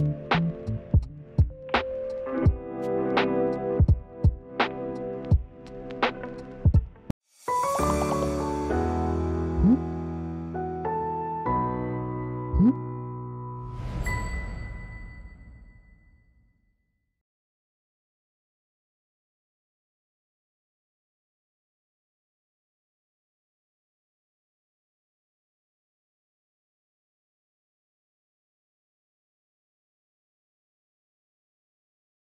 응? 응?